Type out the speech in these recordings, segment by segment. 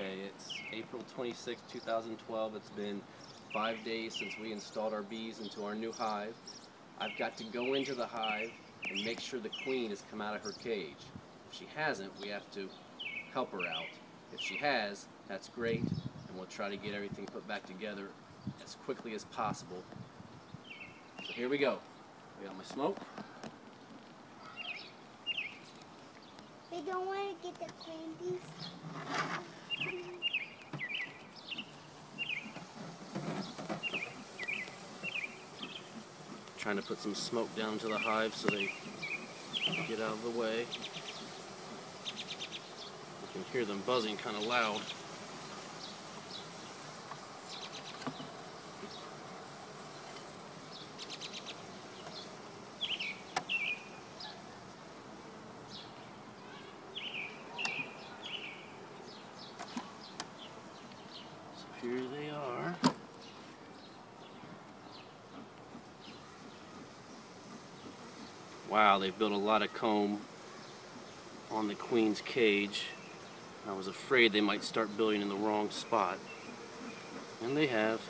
Okay, it's April 26, 2012. It's been five days since we installed our bees into our new hive. I've got to go into the hive and make sure the queen has come out of her cage. If she hasn't, we have to help her out. If she has, that's great, and we'll try to get everything put back together as quickly as possible. So here we go. I got my smoke. They don't want to get the bees. Trying to put some smoke down to the hive so they get out of the way. You can hear them buzzing kind of loud. So here they are. Wow, they've built a lot of comb on the queen's cage. I was afraid they might start building in the wrong spot. And they have.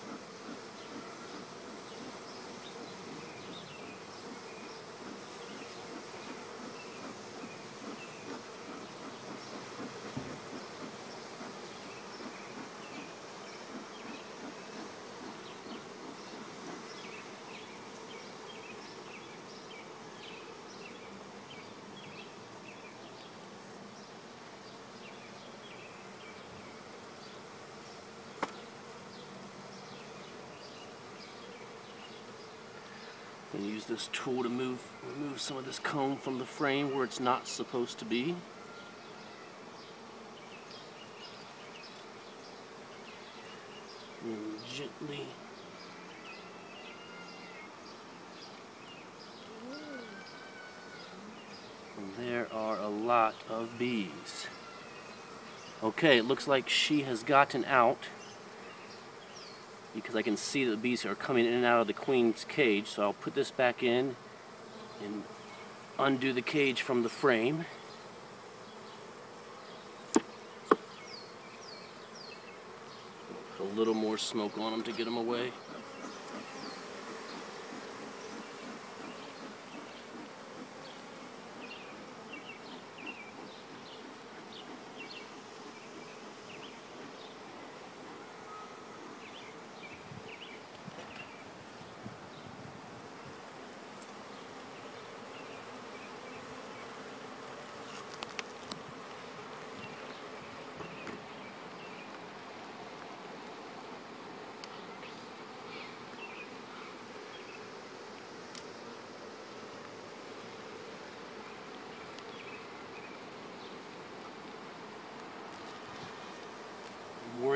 And use this tool to move remove some of this comb from the frame where it's not supposed to be. And gently there are a lot of bees. Okay, it looks like she has gotten out because I can see that the bees are coming in and out of the queen's cage. So I'll put this back in and undo the cage from the frame. Put a little more smoke on them to get them away.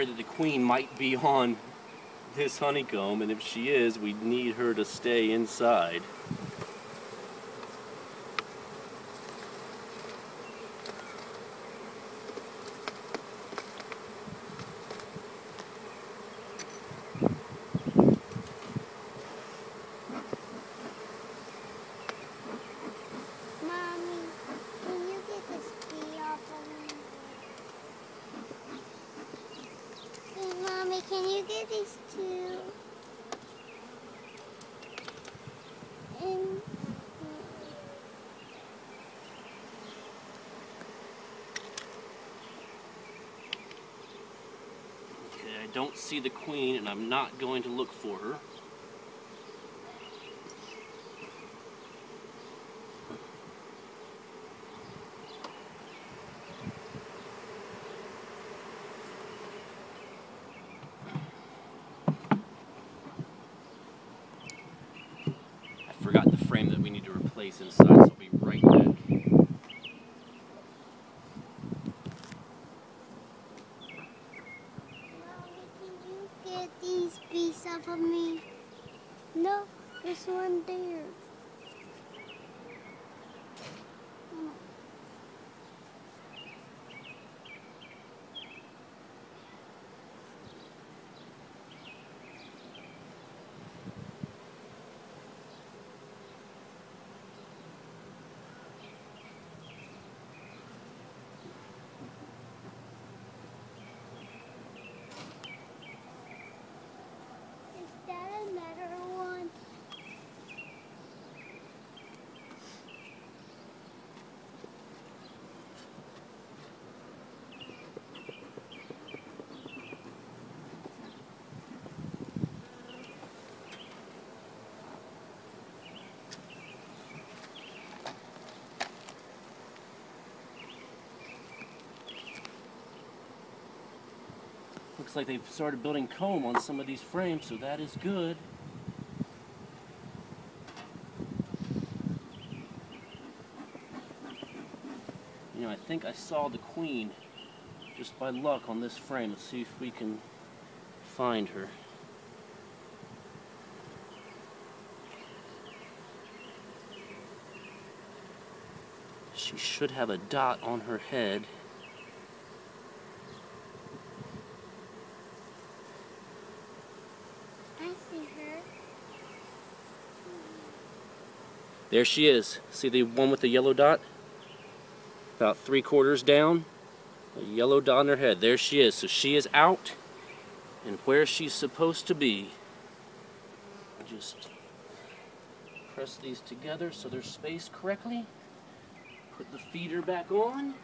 Worried that the queen might be on this honeycomb, and if she is, we need her to stay inside. Mommy, can you get this bee off of me? Hey, These two? And Okay, I don't see the queen, and I'm not going to look for her. I forgot the frame that we need to replace inside, so I'll be right back. Mommy, can you get these bees off of me? No, there's one there. Looks like they've started building comb on some of these frames, so that is good. You know, I think I saw the queen just by luck on this frame. Let's see if we can find her. She should have a dot on her head. There she is. See the one with the yellow dot? About three quarters down. A yellow dot on her head. There she is. So she is out and where she's supposed to be. Just press these together so they're spaced correctly. Put the feeder back on.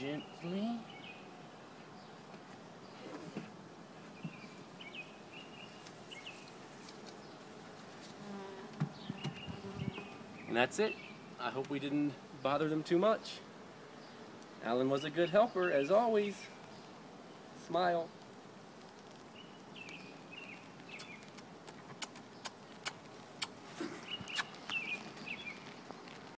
Gently. And that's it. I hope we didn't bother them too much. Alan was a good helper, as always. Smile.